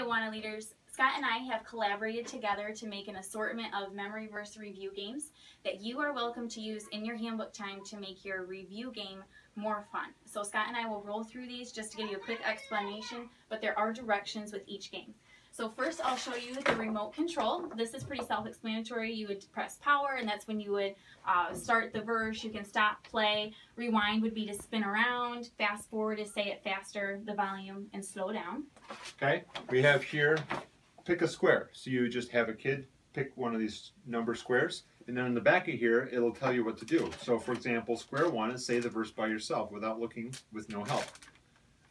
Awana leaders, Scott and I have collaborated together to make an assortment of memory verse review games that you are welcome to use in your handbook time to make your review game more fun. So Scott and I will roll through these just to give you a quick explanation, but there are directions with each game. So first I'll show you the remote control. This is pretty self-explanatory. You would press power and that's when you would uh, start the verse. You can stop, play. Rewind would be to spin around. Fast forward is say it faster, the volume, and slow down. Okay, we have here, pick a square. So you just have a kid pick one of these number squares and then in the back of here it'll tell you what to do. So for example, square one is say the verse by yourself without looking with no help.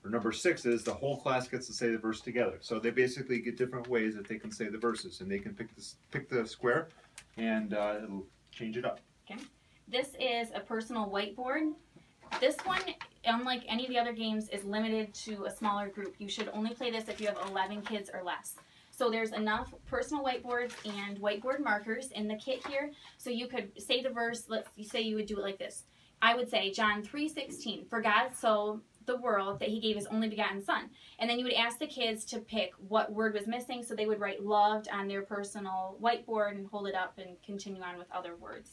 Or number six is the whole class gets to say the verse together. So they basically get different ways that they can say the verses, and they can pick this pick the square, and uh, it'll change it up. Okay. This is a personal whiteboard. This one, unlike any of the other games, is limited to a smaller group. You should only play this if you have 11 kids or less. So there's enough personal whiteboards and whiteboard markers in the kit here. So you could say the verse, let's say you would do it like this. I would say John 3.16, for God so the world that he gave his only begotten son. And then you would ask the kids to pick what word was missing, so they would write loved on their personal whiteboard and hold it up and continue on with other words.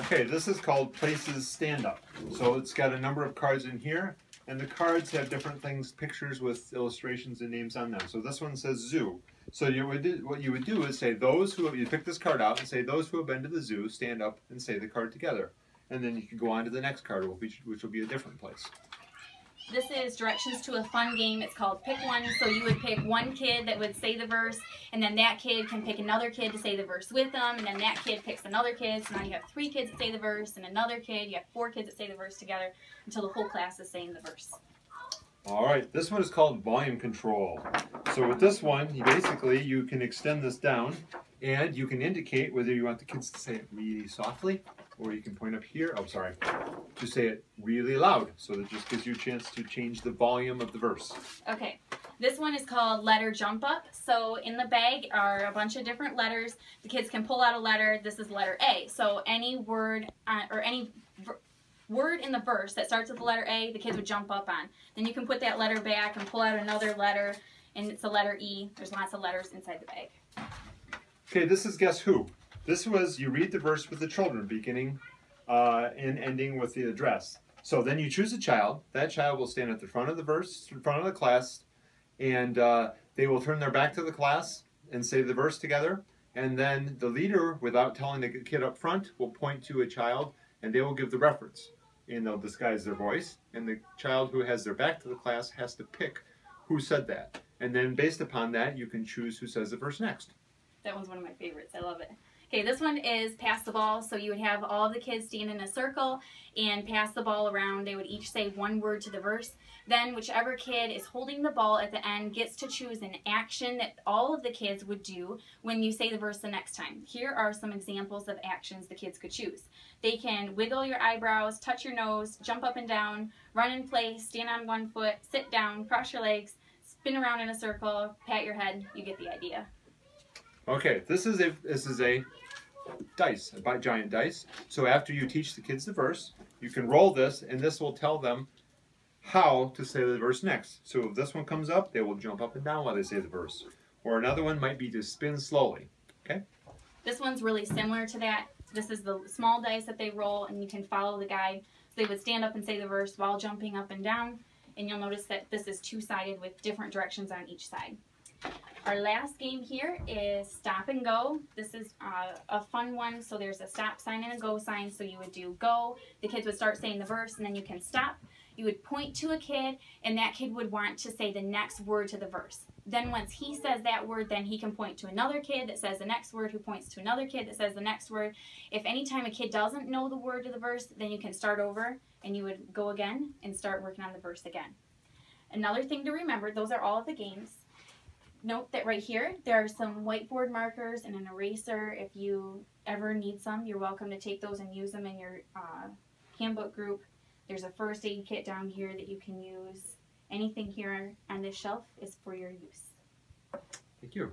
Okay, this is called Places Stand Up. So it's got a number of cards in here, and the cards have different things, pictures with illustrations and names on them. So this one says zoo. So you would do, what you would do is say those who you pick this card out and say those who have been to the zoo stand up and say the card together, and then you can go on to the next card, which, which will be a different place. This is directions to a fun game. It's called Pick One. So you would pick one kid that would say the verse, and then that kid can pick another kid to say the verse with them, and then that kid picks another kid. So now you have three kids that say the verse, and another kid. You have four kids that say the verse together until the whole class is saying the verse. All right, this one is called volume control. So with this one, you basically you can extend this down, and you can indicate whether you want the kids to say it really softly or you can point up here, oh sorry, to say it really loud. So that just gives you a chance to change the volume of the verse. Okay, this one is called letter jump up. So in the bag are a bunch of different letters. The kids can pull out a letter. This is letter A. So any word uh, or any word in the verse that starts with the letter A, the kids would jump up on. Then you can put that letter back and pull out another letter, and it's a letter E. There's lots of letters inside the bag. Okay, this is Guess Who. This was, you read the verse with the children, beginning uh, and ending with the address. So then you choose a child. That child will stand at the front of the verse, in front of the class, and uh, they will turn their back to the class and say the verse together. And then the leader, without telling the kid up front, will point to a child and they will give the reference. And they'll disguise their voice. And the child who has their back to the class has to pick who said that. And then based upon that, you can choose who says the verse next. That one's one of my favorites. I love it. Okay, this one is pass the ball. So you would have all the kids stand in a circle and pass the ball around. They would each say one word to the verse. Then whichever kid is holding the ball at the end gets to choose an action that all of the kids would do when you say the verse the next time. Here are some examples of actions the kids could choose. They can wiggle your eyebrows, touch your nose, jump up and down, run in place, stand on one foot, sit down, cross your legs, spin around in a circle, pat your head. You get the idea. Okay, this is a this is a dice, a giant dice. So after you teach the kids the verse, you can roll this, and this will tell them how to say the verse next. So if this one comes up, they will jump up and down while they say the verse. Or another one might be to spin slowly. Okay? This one's really similar to that. This is the small dice that they roll, and you can follow the guide. So they would stand up and say the verse while jumping up and down. And you'll notice that this is two-sided with different directions on each side. Our last game here is stop and go. This is uh, a fun one. So there's a stop sign and a go sign. So you would do go. The kids would start saying the verse and then you can stop. You would point to a kid and that kid would want to say the next word to the verse. Then once he says that word, then he can point to another kid that says the next word who points to another kid that says the next word. If anytime a kid doesn't know the word to the verse, then you can start over and you would go again and start working on the verse again. Another thing to remember, those are all the games note that right here, there are some whiteboard markers and an eraser. If you ever need some, you're welcome to take those and use them in your uh, handbook group. There's a first aid kit down here that you can use. Anything here on this shelf is for your use. Thank you.